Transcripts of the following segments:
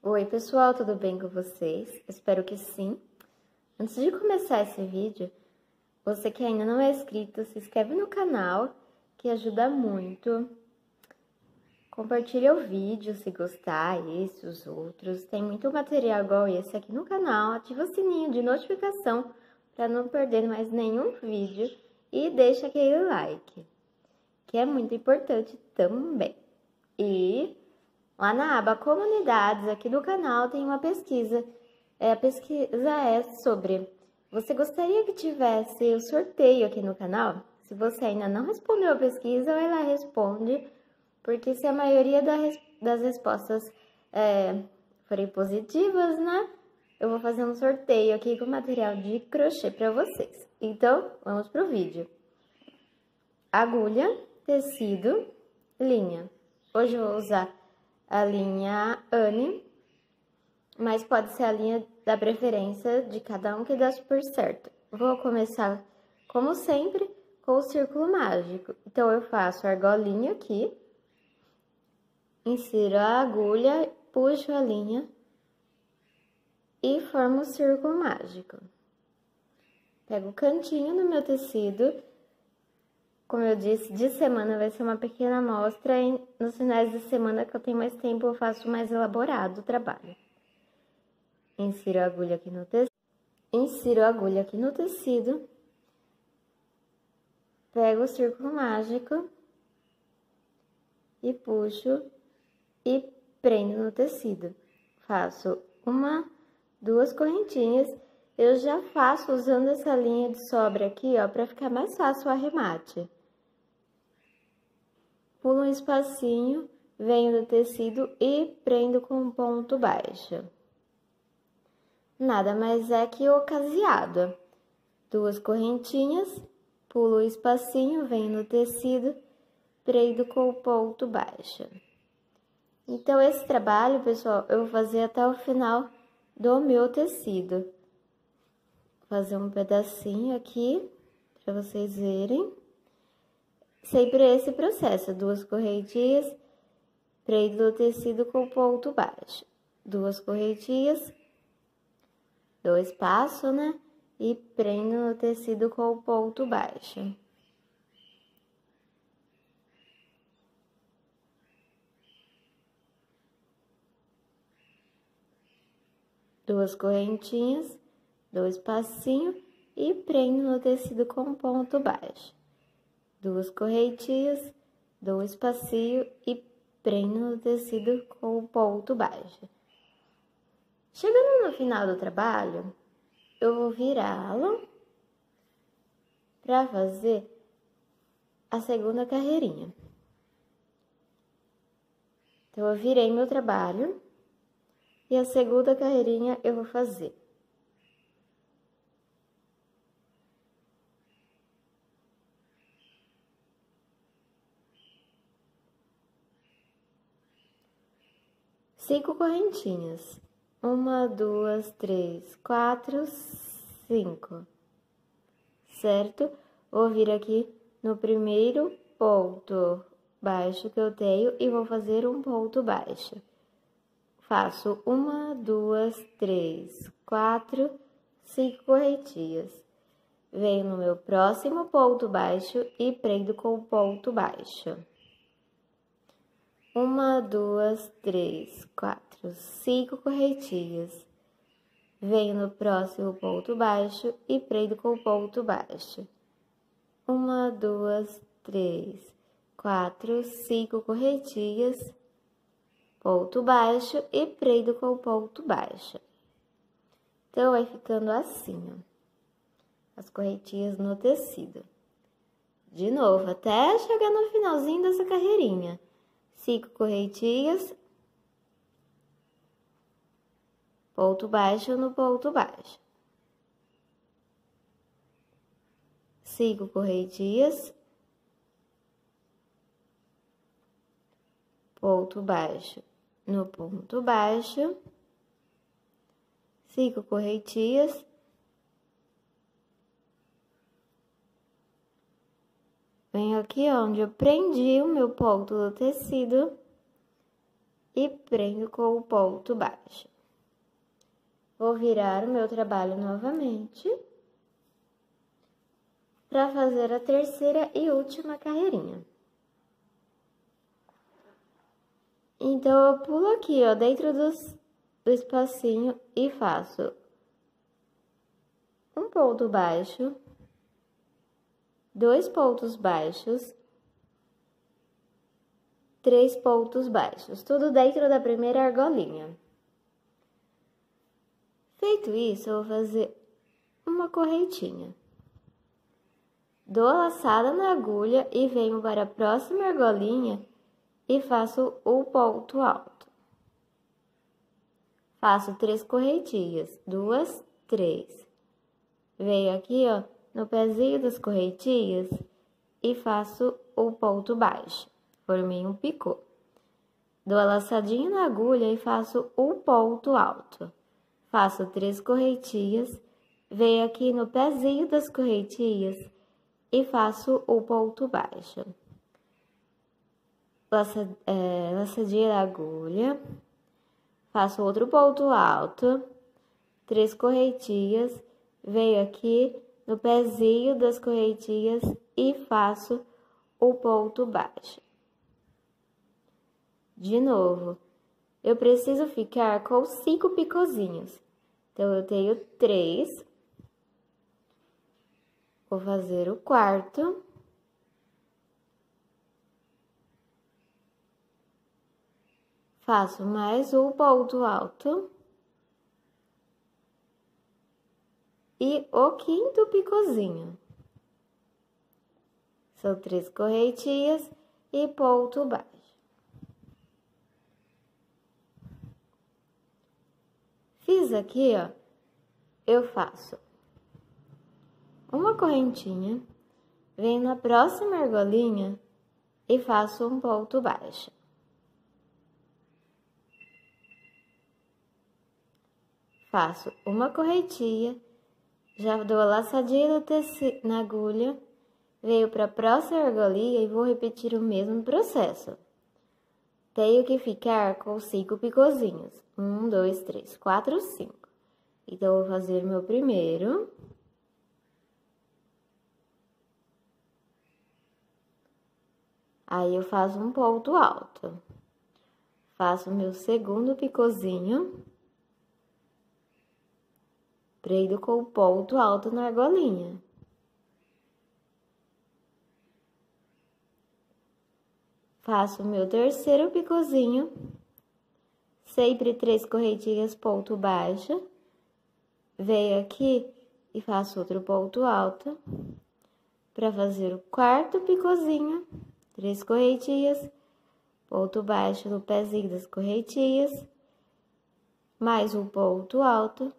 Oi pessoal, tudo bem com vocês? Espero que sim. Antes de começar esse vídeo, você que ainda não é inscrito, se inscreve no canal, que ajuda muito. Compartilha o vídeo se gostar, esse, os outros. Tem muito material igual esse aqui no canal. Ativa o sininho de notificação para não perder mais nenhum vídeo. E deixa aquele like, que é muito importante também. E Lá na aba Comunidades, aqui do canal, tem uma pesquisa. É, a pesquisa é sobre: você gostaria que tivesse o sorteio aqui no canal? Se você ainda não respondeu a pesquisa, vai lá responde, porque se a maioria das respostas é, forem positivas, né? Eu vou fazer um sorteio aqui com material de crochê para vocês. Então, vamos pro vídeo. Agulha, tecido, linha. Hoje eu vou usar a linha Anne, mas pode ser a linha da preferência de cada um que dá super certo. Vou começar, como sempre, com o círculo mágico. Então, eu faço a argolinha aqui, insiro a agulha, puxo a linha e formo o círculo mágico. Pego o cantinho do meu tecido como eu disse, de semana vai ser uma pequena amostra e nos finais de semana que eu tenho mais tempo eu faço mais elaborado o trabalho. Insiro a agulha aqui no tecido. Insiro a agulha aqui no tecido. Pego o círculo mágico e puxo e prendo no tecido. Faço uma, duas correntinhas. Eu já faço usando essa linha de sobra aqui, ó, para ficar mais fácil o arremate pulo um espacinho, venho do tecido e prendo com um ponto baixo. Nada mais é que o caseado. Duas correntinhas, pulo o espacinho, venho no tecido, prendo com ponto baixo. Então, esse trabalho, pessoal, eu vou fazer até o final do meu tecido. Vou fazer um pedacinho aqui, para vocês verem. Sempre esse processo, duas correntinhas, prendo o tecido com ponto baixo. Duas correntinhas, dois passos, né? E prendo no tecido com ponto baixo. Duas correntinhas, dois passinhos e prendo no tecido com ponto baixo duas correntinhas, dois passinhos e prendo no tecido com o ponto baixo. Chegando no final do trabalho, eu vou virá-lo para fazer a segunda carreirinha. Então, eu virei meu trabalho e a segunda carreirinha eu vou fazer. Cinco correntinhas. Uma, duas, três, quatro, cinco. Certo? Vou vir aqui no primeiro ponto baixo que eu tenho e vou fazer um ponto baixo. Faço uma, duas, três, quatro, cinco correntinhas. Venho no meu próximo ponto baixo e prendo com o ponto baixo. Uma, duas, três, quatro, cinco correntinhas. Venho no próximo ponto baixo e prendo com o ponto baixo. Uma, duas, três, quatro, cinco correntinhas. Ponto baixo e prendo com o ponto baixo. Então, vai ficando assim, ó. As correntinhas no tecido. De novo, até chegar no finalzinho dessa carreirinha cinco correntinhas, ponto baixo no ponto baixo. Cinco correntinhas, ponto baixo no ponto baixo, cinco correntinhas, Venho aqui onde eu prendi o meu ponto do tecido e prendo com o ponto baixo. Vou virar o meu trabalho novamente para fazer a terceira e última carreirinha. Então, eu pulo aqui, ó, dentro dos, do espacinho e faço um ponto baixo, dois pontos baixos, três pontos baixos, tudo dentro da primeira argolinha. Feito isso, eu vou fazer uma correntinha. Dou a laçada na agulha e venho para a próxima argolinha e faço o ponto alto. Faço três correntinhas, duas, três. Venho aqui, ó, no pezinho das correntinhas e faço o ponto baixo. Formei um picô. Dou a laçadinha na agulha e faço o ponto alto. Faço três correntinhas, venho aqui no pezinho das correntinhas e faço o ponto baixo laça, é, laçadinha da agulha, faço outro ponto alto, três correntinhas, venho aqui no pezinho das correntinhas e faço o ponto baixo. De novo, eu preciso ficar com cinco picozinhos. Então, eu tenho três. Vou fazer o quarto. Faço mais um ponto alto. E o quinto picozinho. São três correntinhas e ponto baixo. Fiz aqui, ó, eu faço uma correntinha, venho na próxima argolinha e faço um ponto baixo. faço uma corretia, já dou a laçadinha na agulha, veio para a próxima argolia e vou repetir o mesmo processo. Tenho que ficar com cinco picozinhos. Um, dois, três, quatro, cinco. Então, vou fazer meu primeiro. Aí, eu faço um ponto alto. Faço meu segundo picozinho prendo com o ponto alto na argolinha. Faço o meu terceiro picozinho, sempre três correntinhas ponto baixo. Venho aqui e faço outro ponto alto para fazer o quarto picozinho, três correntinhas, ponto baixo no pezinho das correntinhas, mais um ponto alto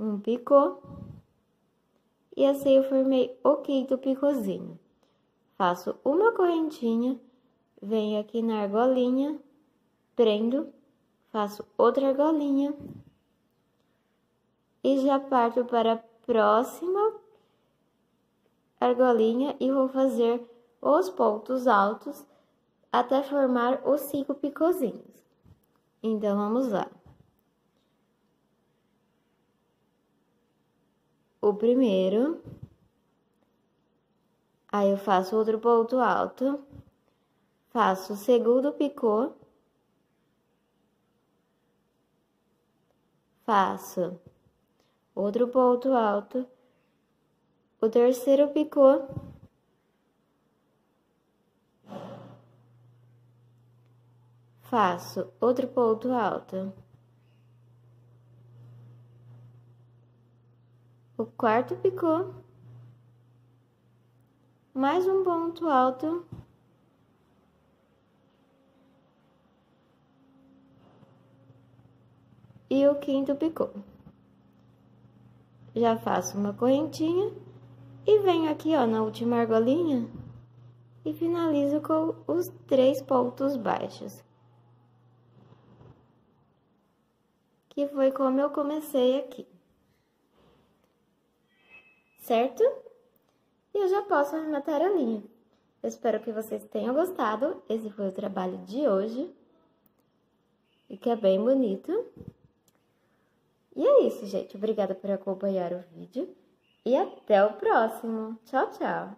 um picô. E assim eu formei o quinto picôzinho. Faço uma correntinha, venho aqui na argolinha, prendo, faço outra argolinha e já parto para a próxima argolinha e vou fazer os pontos altos até formar os cinco picôzinhos. Então, vamos lá. O primeiro, aí eu faço outro ponto alto, faço o segundo picô, faço outro ponto alto, o terceiro picô, faço outro ponto alto. Quarto picô, mais um ponto alto, e o quinto picô. Já faço uma correntinha e venho aqui, ó, na última argolinha e finalizo com os três pontos baixos. Que foi como eu comecei aqui certo? E eu já posso arrematar a linha. Eu espero que vocês tenham gostado. Esse foi o trabalho de hoje. E que é bem bonito. E é isso, gente. Obrigada por acompanhar o vídeo. E até o próximo. Tchau, tchau.